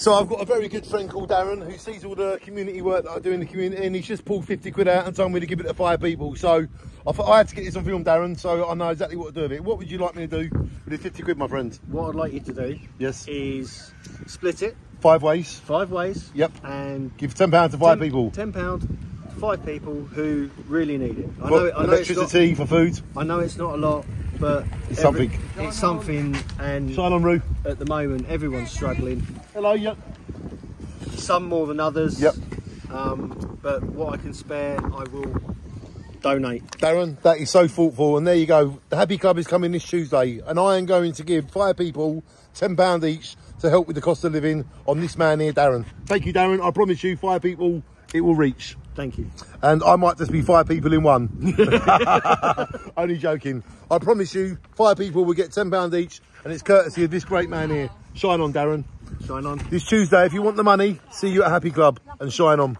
So I've got a very good friend called Darren who sees all the community work that I do in the community and he's just pulled 50 quid out and told me to give it to five people. So I thought I had to get this on film, Darren, so I know exactly what to do with it. What would you like me to do with the 50 quid, my friend? What I'd like you to do Yes. is split it Five ways. five ways. Yep. And Give £10 to five 10 people. Ten pound to five people who really need it. I For know, it, I know it's not. electricity, for food. I know it's not a lot, but It's every- something. It's something, and Shine on, Roo. at the moment everyone's struggling. Hello, yep. Some more than others. Yep. Um, but what I can spare, I will donate. Darren, that is so thoughtful. And there you go. The Happy Club is coming this Tuesday, and I am going to give five people £10 each to help with the cost of living on this man here, Darren. Thank you, Darren. I promise you, five people it will reach. Thank you. And I might just be five people in one. Only joking. I promise you, five people will get £10 each, and it's courtesy of this great man here. Shine on, Darren. Shine on. This Tuesday, if you want the money, see you at Happy Club and shine on.